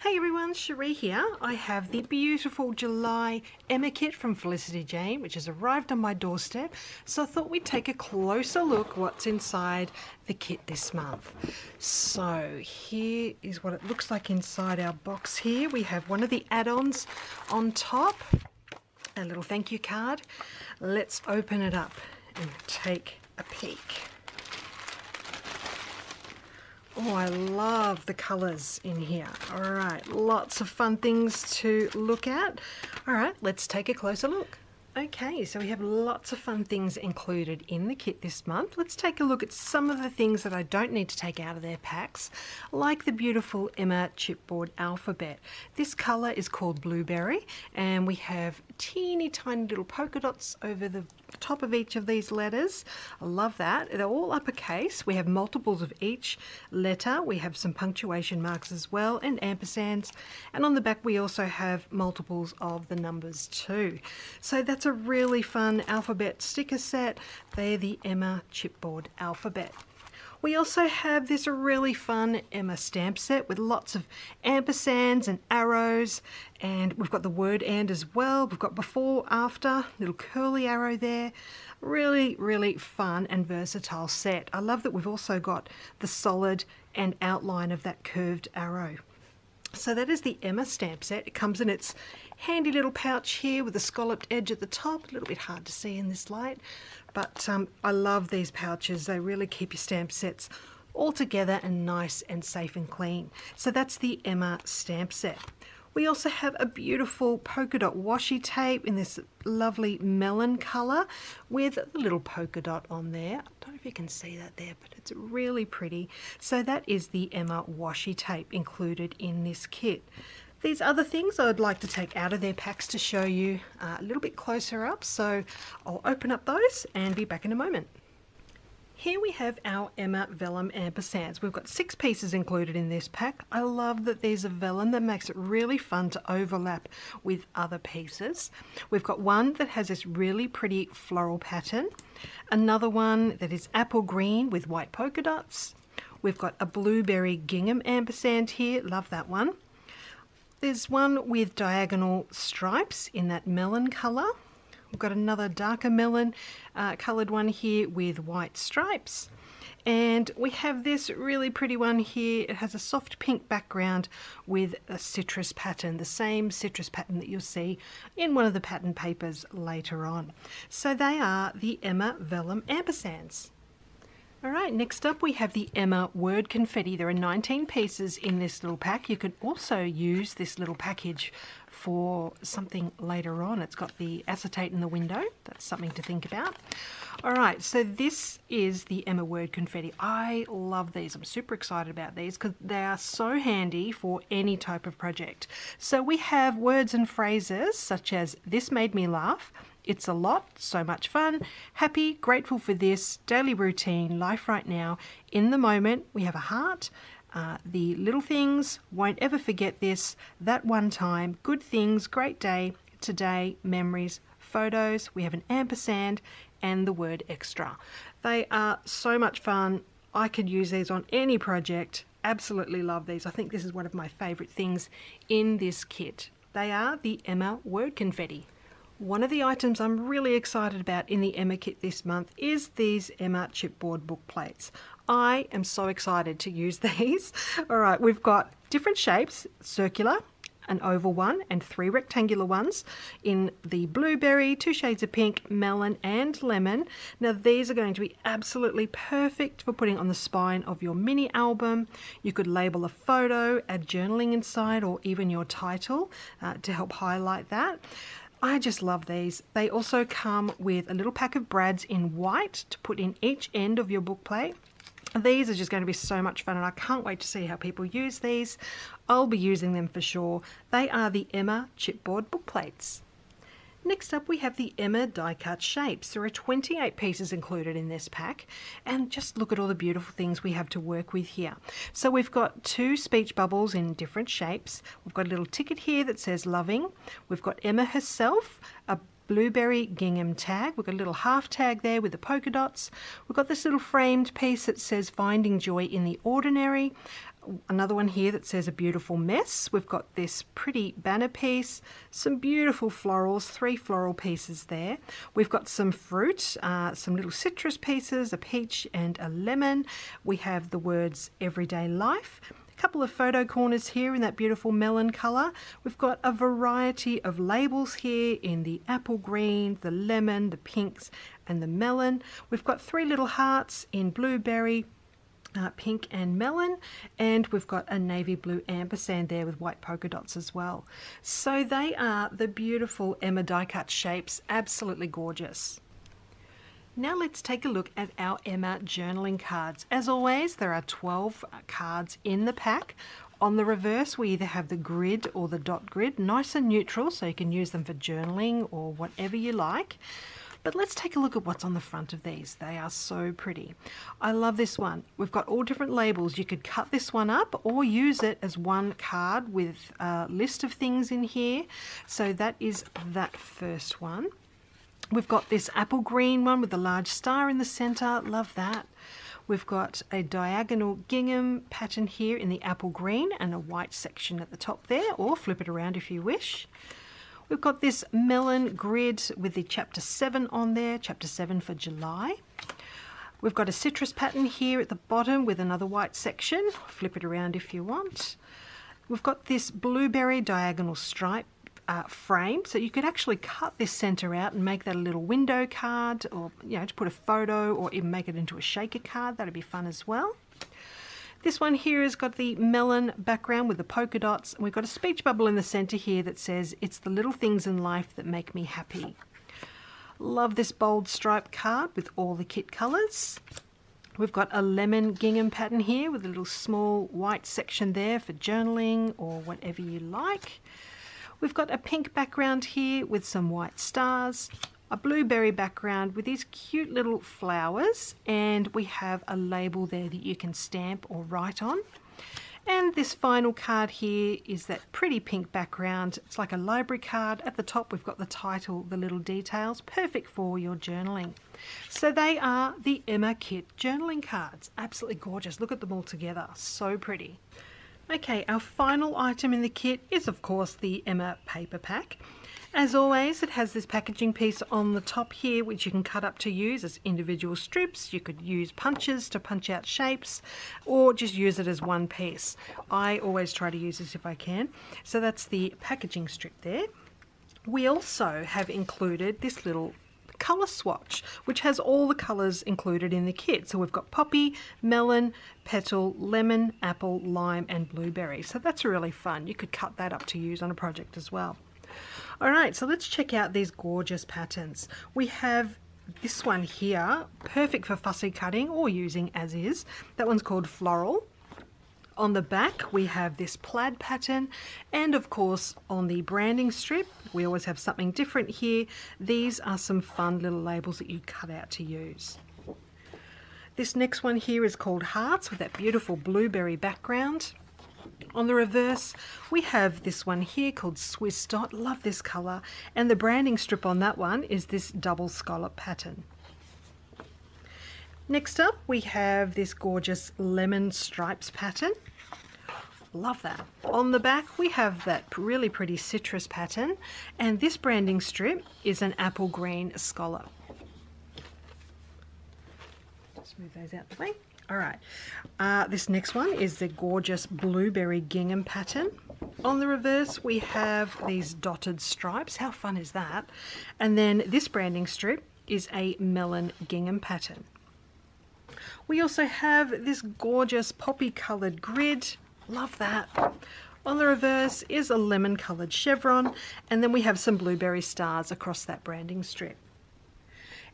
Hey everyone, Sheree here. I have the beautiful July Emma kit from Felicity Jane, which has arrived on my doorstep. So I thought we'd take a closer look what's inside the kit this month. So here is what it looks like inside our box here. We have one of the add-ons on top, a little thank you card. Let's open it up and take a peek. Oh, I love the colours in here. All right, lots of fun things to look at. All right, let's take a closer look. Okay, so we have lots of fun things included in the kit this month. Let's take a look at some of the things that I don't need to take out of their packs, like the beautiful Emma chipboard alphabet. This colour is called Blueberry, and we have teeny tiny little polka dots over the top of each of these letters. I love that. They're all uppercase. We have multiples of each letter. We have some punctuation marks as well and ampersands. And on the back we also have multiples of the numbers too. So that's a really fun alphabet sticker set. They're the Emma chipboard alphabet. We also have this really fun Emma stamp set with lots of ampersands and arrows and we've got the word and as well. We've got before, after, little curly arrow there. Really, really fun and versatile set. I love that we've also got the solid and outline of that curved arrow. So that is the Emma stamp set. It comes in its handy little pouch here with a scalloped edge at the top. A little bit hard to see in this light, but um, I love these pouches. They really keep your stamp sets all together and nice and safe and clean. So that's the Emma stamp set. We also have a beautiful polka dot washi tape in this lovely melon colour with a little polka dot on there. I don't know if you can see that there, but it's really pretty. So that is the Emma washi tape included in this kit. These other things I'd like to take out of their packs to show you uh, a little bit closer up. So I'll open up those and be back in a moment. Here we have our Emma Vellum Ampersands. We've got six pieces included in this pack. I love that there's a vellum that makes it really fun to overlap with other pieces. We've got one that has this really pretty floral pattern, another one that is apple green with white polka dots. We've got a blueberry gingham ampersand here, love that one. There's one with diagonal stripes in that melon colour. We've got another darker melon uh, coloured one here with white stripes. And we have this really pretty one here. It has a soft pink background with a citrus pattern, the same citrus pattern that you'll see in one of the pattern papers later on. So they are the Emma Vellum Ampersands. All right, next up we have the Emma Word Confetti. There are 19 pieces in this little pack. You can also use this little package for something later on. It's got the acetate in the window. That's something to think about. All right, so this is the Emma Word Confetti. I love these. I'm super excited about these because they are so handy for any type of project. So we have words and phrases such as this made me laugh, it's a lot, so much fun, happy, grateful for this, daily routine, life right now, in the moment. We have a heart, uh, the little things, won't ever forget this, that one time, good things, great day, today, memories, photos. We have an ampersand and the word extra. They are so much fun. I could use these on any project. Absolutely love these. I think this is one of my favourite things in this kit. They are the Emma Word Confetti. One of the items I'm really excited about in the Emma kit this month is these Emma chipboard book plates. I am so excited to use these. All right, we've got different shapes, circular, an oval one and three rectangular ones in the blueberry, two shades of pink, melon and lemon. Now these are going to be absolutely perfect for putting on the spine of your mini album. You could label a photo, add journaling inside or even your title uh, to help highlight that. I just love these. They also come with a little pack of brads in white to put in each end of your book plate. These are just going to be so much fun and I can't wait to see how people use these. I'll be using them for sure. They are the Emma chipboard book plates. Next up we have the Emma die cut shapes. There are 28 pieces included in this pack and just look at all the beautiful things we have to work with here. So we've got two speech bubbles in different shapes. We've got a little ticket here that says loving. We've got Emma herself, a blueberry gingham tag. We've got a little half tag there with the polka dots. We've got this little framed piece that says Finding Joy in the Ordinary. Another one here that says a beautiful mess. We've got this pretty banner piece, some beautiful florals, three floral pieces there. We've got some fruit, uh, some little citrus pieces, a peach and a lemon. We have the words everyday life A couple of photo corners here in that beautiful melon colour. We've got a variety of labels here in the apple green, the lemon, the pinks and the melon. We've got three little hearts in blueberry, uh, pink and melon and we've got a navy blue ampersand there with white polka dots as well. So they are the beautiful Emma die cut shapes, absolutely gorgeous. Now let's take a look at our Emma journaling cards. As always, there are 12 cards in the pack. On the reverse, we either have the grid or the dot grid, nice and neutral, so you can use them for journaling or whatever you like. But let's take a look at what's on the front of these. They are so pretty. I love this one. We've got all different labels. You could cut this one up or use it as one card with a list of things in here. So that is that first one. We've got this apple green one with a large star in the centre. Love that. We've got a diagonal gingham pattern here in the apple green and a white section at the top there, or flip it around if you wish. We've got this melon grid with the chapter 7 on there, chapter 7 for July. We've got a citrus pattern here at the bottom with another white section. Flip it around if you want. We've got this blueberry diagonal stripe uh, frame. So you could actually cut this center out and make that a little window card or, you know, to put a photo or even make it into a shaker card. That'd be fun as well. This one here has got the melon background with the polka dots. And we've got a speech bubble in the center here that says, it's the little things in life that make me happy. Love this bold stripe card with all the kit colors. We've got a lemon gingham pattern here with a little small white section there for journaling or whatever you like. We've got a pink background here with some white stars, a blueberry background with these cute little flowers, and we have a label there that you can stamp or write on. And this final card here is that pretty pink background. It's like a library card. At the top we've got the title, the little details, perfect for your journaling. So they are the Emma Kit journaling cards. Absolutely gorgeous. Look at them all together. So pretty. Okay, our final item in the kit is of course the Emma paper pack. As always, it has this packaging piece on the top here, which you can cut up to use as individual strips. You could use punches to punch out shapes, or just use it as one piece. I always try to use this if I can. So that's the packaging strip there. We also have included this little colour swatch, which has all the colours included in the kit. So we've got poppy, melon, petal, lemon, apple, lime and blueberry. So that's really fun. You could cut that up to use on a project as well. All right, so let's check out these gorgeous patterns. We have this one here, perfect for fussy cutting or using as is. That one's called Floral. On the back we have this plaid pattern and of course on the branding strip we always have something different here. These are some fun little labels that you cut out to use. This next one here is called Hearts with that beautiful blueberry background. On the reverse, we have this one here called Swiss Dot. Love this colour. And the branding strip on that one is this double scallop pattern. Next up, we have this gorgeous lemon stripes pattern. Love that. On the back, we have that really pretty citrus pattern, and this branding strip is an apple green scallop. Just move those out the way. All right, uh, this next one is the gorgeous blueberry gingham pattern. On the reverse, we have these dotted stripes. How fun is that? And then this branding strip is a melon gingham pattern. We also have this gorgeous poppy coloured grid. Love that. On the reverse is a lemon coloured chevron and then we have some blueberry stars across that branding strip.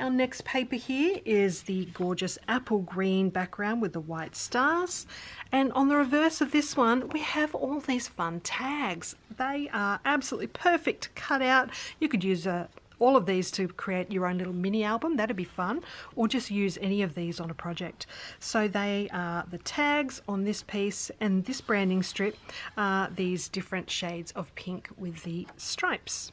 Our next paper here is the gorgeous apple green background with the white stars. And on the reverse of this one, we have all these fun tags. They are absolutely perfect to cut out. You could use a all of these to create your own little mini album. That'd be fun. Or just use any of these on a project. So they are the tags on this piece and this branding strip are these different shades of pink with the stripes.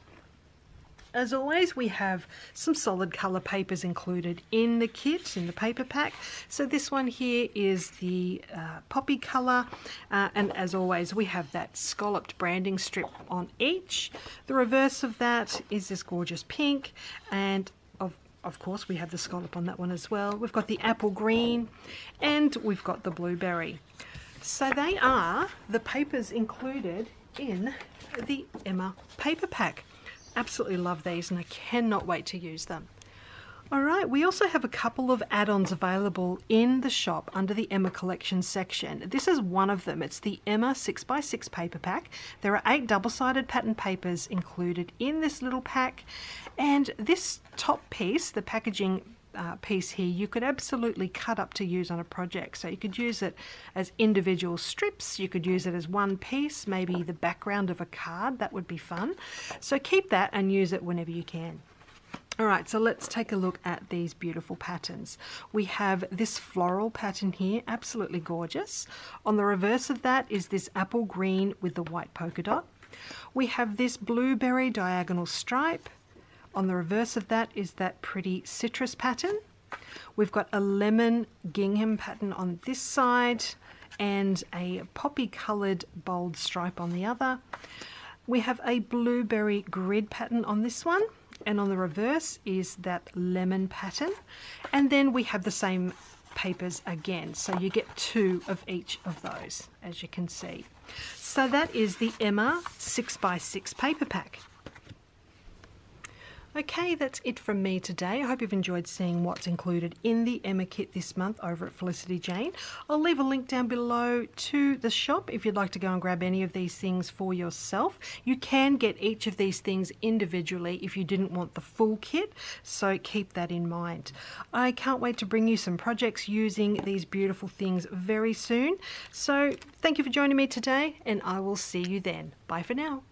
As always, we have some solid colour papers included in the kit, in the paper pack. So this one here is the uh, poppy colour, uh, and as always, we have that scalloped branding strip on each. The reverse of that is this gorgeous pink, and of of course, we have the scallop on that one as well. We've got the apple green, and we've got the blueberry. So they are the papers included in the Emma paper pack. Absolutely love these and I cannot wait to use them. All right, we also have a couple of add-ons available in the shop under the Emma Collection section. This is one of them. It's the Emma 6x6 paper pack. There are eight double-sided pattern papers included in this little pack. And this top piece, the packaging uh, piece here you could absolutely cut up to use on a project. So you could use it as individual strips, you could use it as one piece, maybe the background of a card, that would be fun. So keep that and use it whenever you can. All right, so let's take a look at these beautiful patterns. We have this floral pattern here, absolutely gorgeous. On the reverse of that is this apple green with the white polka dot. We have this blueberry diagonal stripe, on the reverse of that is that pretty citrus pattern. We've got a lemon gingham pattern on this side and a poppy coloured bold stripe on the other. We have a blueberry grid pattern on this one and on the reverse is that lemon pattern and then we have the same papers again so you get two of each of those as you can see. So that is the Emma 6x6 paper pack. Okay, that's it from me today. I hope you've enjoyed seeing what's included in the Emma kit this month over at Felicity Jane. I'll leave a link down below to the shop if you'd like to go and grab any of these things for yourself. You can get each of these things individually if you didn't want the full kit, so keep that in mind. I can't wait to bring you some projects using these beautiful things very soon. So thank you for joining me today and I will see you then. Bye for now.